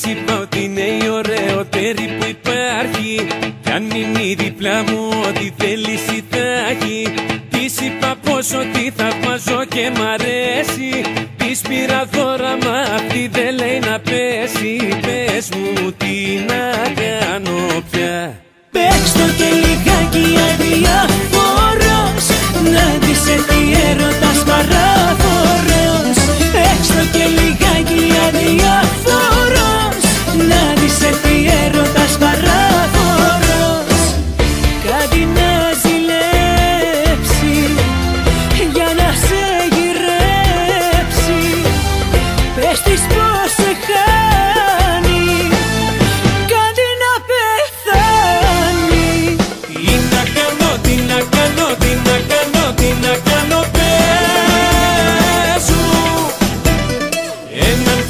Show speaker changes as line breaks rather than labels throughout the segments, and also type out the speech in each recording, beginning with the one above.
Της είπα ότι είναι η ωραιότερη που υπάρχει. Κι αν μείνει δίπλα μου ό,τι θέλει θα έχει. Της είπα πως ότι θαυμαζώ και μ' αρέσει. Της πήρα δώρα μα αυτή δεν λέει να πέσει. Πες μου τι να κάνω πια.
Παίξ' το και λιγάκι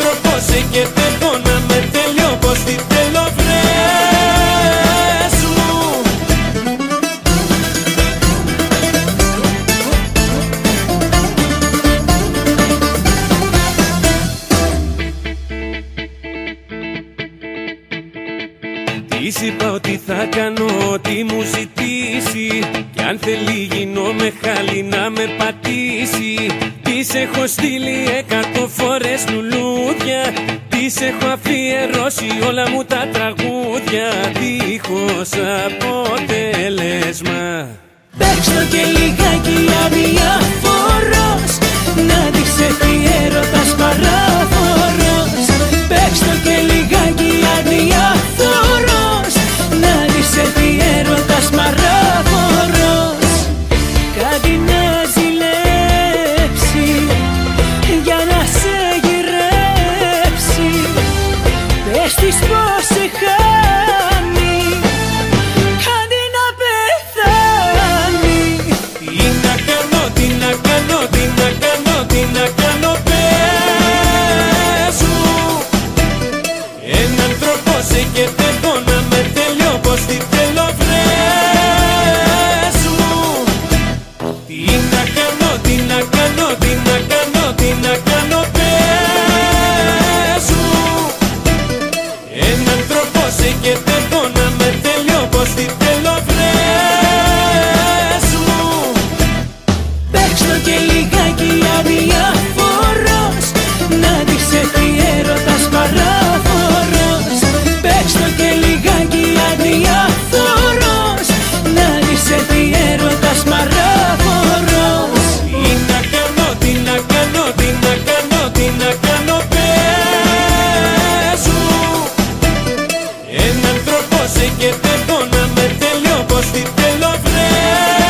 Έναν τρόπο σε και θέλω να με τέλειο πως τι θέλω βρες μου Της είπα ότι θα κάνω ό,τι μου ζητήσει. Κι αν θέλει γίνομαι χάλι να με πατήσει της έχω στείλει εκατό φορές λουλούδια. Της έχω αφιερώσει όλα μου τα τραγούδια. Δίχως αποτέλεσμα.
Παίξω και λιγάκι αδιαφορός. Να δεις τι έρωτα machucar. Έστω και λιγάκι αδιαφορός Να δείξε τι έρωτας παραφορός Πες το και λιγάκι αδιαφορός Να δείξε τι έρωτας παραφορός
Τι να κάνω, τι να κάνω, τι να κάνω, τι να κάνω Πες μου. Έναν τρόπο σε και να με θέλω πως τη θέλω βρες.